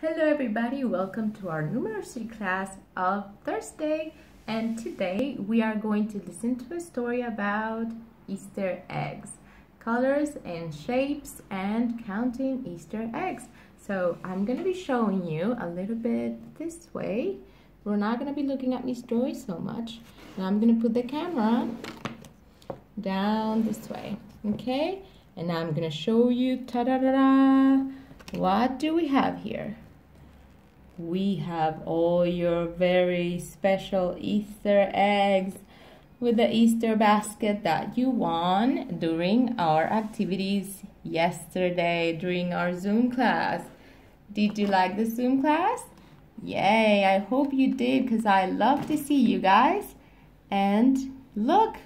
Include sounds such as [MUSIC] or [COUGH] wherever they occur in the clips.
Hello everybody, welcome to our numeracy class of Thursday and today we are going to listen to a story about Easter eggs, colors and shapes and counting Easter eggs. So I'm going to be showing you a little bit this way. We're not going to be looking at my story so much. Now I'm going to put the camera down this way, okay? And now I'm going to show you, ta-da-da-da, what do we have here? We have all your very special Easter eggs with the Easter basket that you won during our activities yesterday during our Zoom class. Did you like the Zoom class? Yay, I hope you did because I love to see you guys. And look,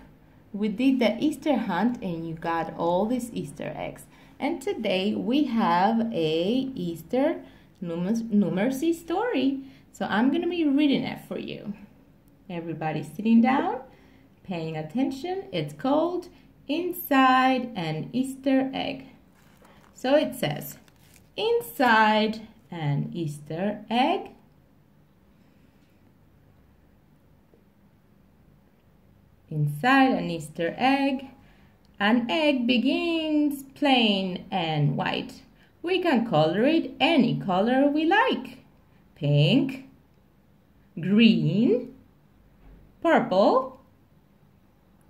we did the Easter hunt and you got all these Easter eggs. And today we have a Easter numeracy story. So I'm going to be reading it for you. Everybody sitting down, paying attention. It's called Inside an Easter Egg. So it says, inside an Easter egg, inside an Easter egg, an egg begins plain and white. We can color it any color we like. Pink, green, purple,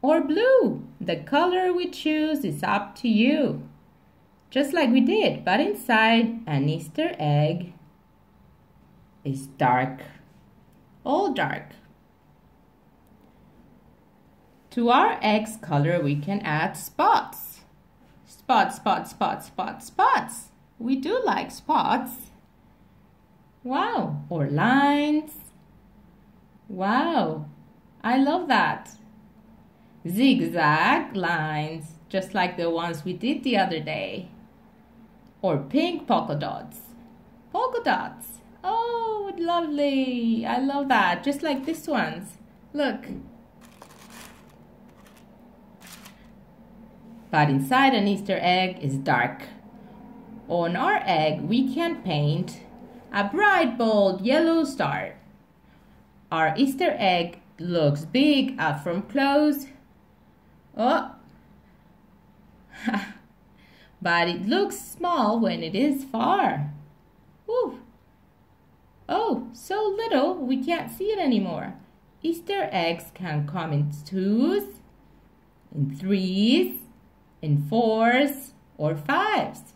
or blue. The color we choose is up to you. Just like we did, but inside an Easter egg is dark, all dark. To our egg's color, we can add spots. Spots, spots, spots, spots, spots. We do like spots. Wow, or lines. Wow, I love that. Zigzag lines, just like the ones we did the other day. Or pink polka dots. Polka dots. Oh, lovely. I love that. Just like this ones. Look. But inside an Easter egg is dark. On our egg, we can paint a bright, bold yellow star. Our Easter egg looks big up from close. Oh, [LAUGHS] but it looks small when it is far. Ooh. Oh, so little we can't see it anymore. Easter eggs can come in twos, in threes, in fours, or fives.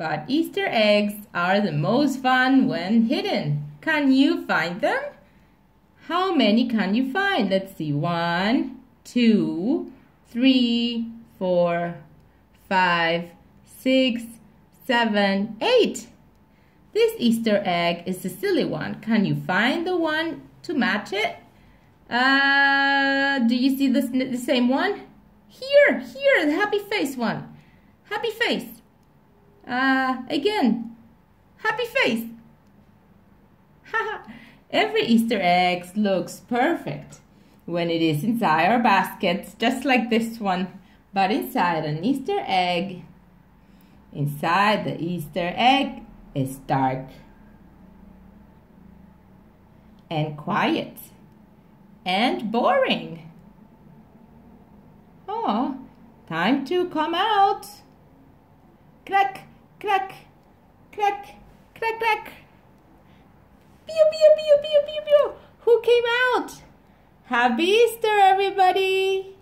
But Easter eggs are the most fun when hidden. Can you find them? How many can you find? Let's see. One, two, three, four, five, six, seven, eight. This Easter egg is the silly one. Can you find the one to match it? Uh, do you see the, the same one? Here, here, the happy face one. Happy face. Uh, again, happy face. [LAUGHS] Every Easter egg looks perfect when it is inside our basket, just like this one. But inside an Easter egg, inside the Easter egg is dark and quiet and boring. Oh, time to come out. Crack, Crack, crack, crack, crack. Pew, pew, pew, pew, pew, pew. Who came out? Happy Easter, everybody.